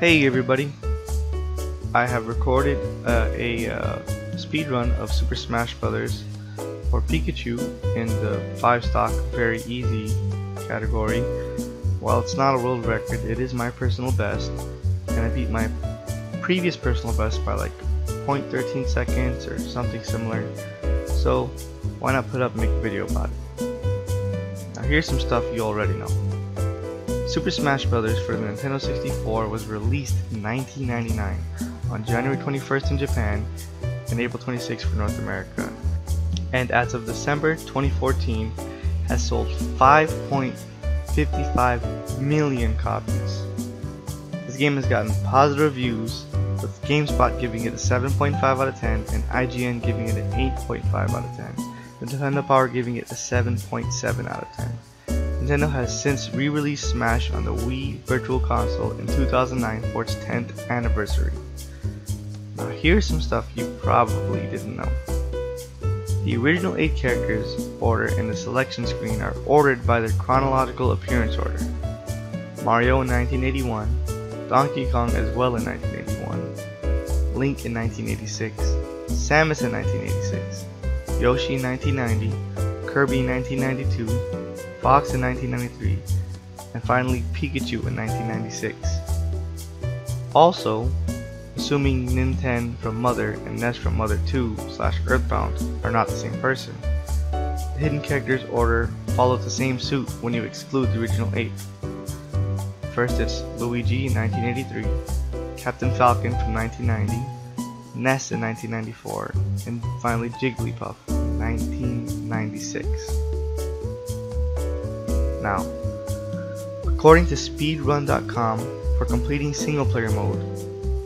Hey everybody! I have recorded uh, a uh, speed run of Super Smash Bros. for Pikachu in the 5 stock very easy category. While it's not a world record, it is my personal best, and I beat my previous personal best by like 0.13 seconds or something similar. So why not put up and make a video about it? Now here's some stuff you already know. Super Smash Bros. for the Nintendo 64 was released in 1999 on January 21st in Japan and April 26th for North America. And as of December 2014 has sold 5.55 million copies. This game has gotten positive reviews with GameSpot giving it a 7.5 out of 10 and IGN giving it an 8.5 out of 10. Nintendo Power giving it a 7.7 out of 10. Nintendo has since re-released Smash on the Wii Virtual Console in 2009 for its 10th anniversary. Now here's some stuff you probably didn't know. The original 8 characters order in the selection screen are ordered by their chronological appearance order. Mario in 1981, Donkey Kong as well in 1981, Link in 1986, Samus in 1986, Yoshi in 1990, Kirby in 1992, Fox in 1993, and finally Pikachu in 1996. Also, assuming Ninten from Mother and Ness from Mother 2 slash Earthbound are not the same person, the hidden characters order follows the same suit when you exclude the original 8. First it's Luigi in 1983, Captain Falcon from 1990, Ness in 1994, and finally Jigglypuff 1996. Now, according to speedrun.com, for completing single player mode,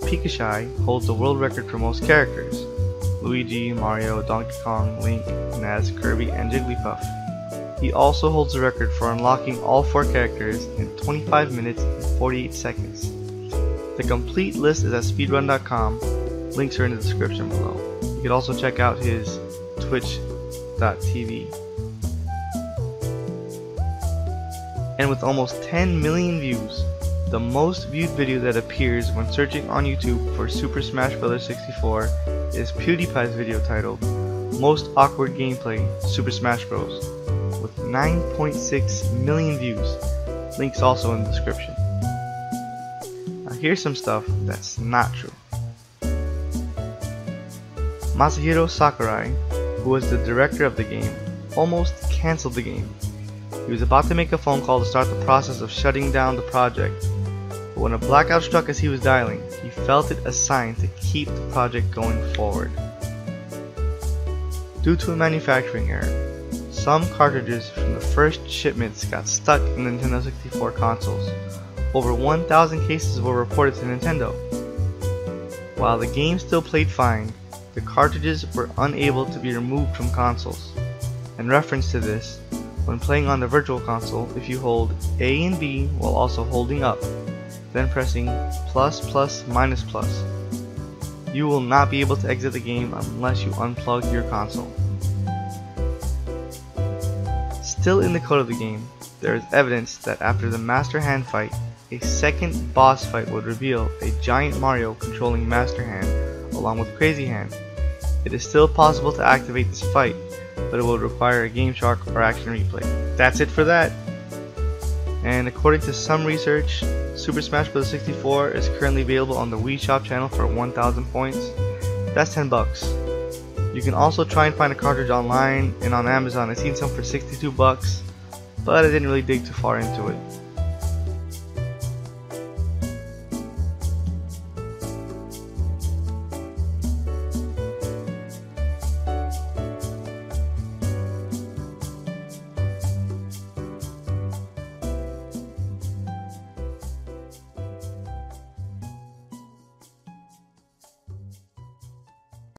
Pikashy holds the world record for most characters Luigi, Mario, Donkey Kong, Link, Ness, Kirby, and Jigglypuff. He also holds the record for unlocking all four characters in 25 minutes and 48 seconds. The complete list is at speedrun.com, links are in the description below. You can also check out his twitch.tv and with almost 10 million views, the most viewed video that appears when searching on YouTube for Super Smash Bros. 64 is PewDiePie's video titled Most Awkward Gameplay Super Smash Bros. with 9.6 million views. Links also in the description. Now here's some stuff that's not true. Masahiro Sakurai, who was the director of the game, almost cancelled the game he was about to make a phone call to start the process of shutting down the project, but when a blackout struck as he was dialing, he felt it a sign to keep the project going forward. Due to a manufacturing error, some cartridges from the first shipments got stuck in Nintendo 64 consoles. Over 1,000 cases were reported to Nintendo. While the game still played fine, the cartridges were unable to be removed from consoles. In reference to this, when playing on the Virtual Console, if you hold A and B while also holding up, then pressing plus plus minus plus, you will not be able to exit the game unless you unplug your console. Still in the code of the game, there is evidence that after the Master Hand fight, a second boss fight would reveal a giant Mario controlling Master Hand along with Crazy Hand. It is still possible to activate this fight, but it will require a Game Shark or Action Replay. That's it for that. And according to some research, Super Smash Bros. 64 is currently available on the Wii Shop channel for 1,000 points. That's 10 bucks. You can also try and find a cartridge online and on Amazon. I've seen some for 62 bucks, but I didn't really dig too far into it.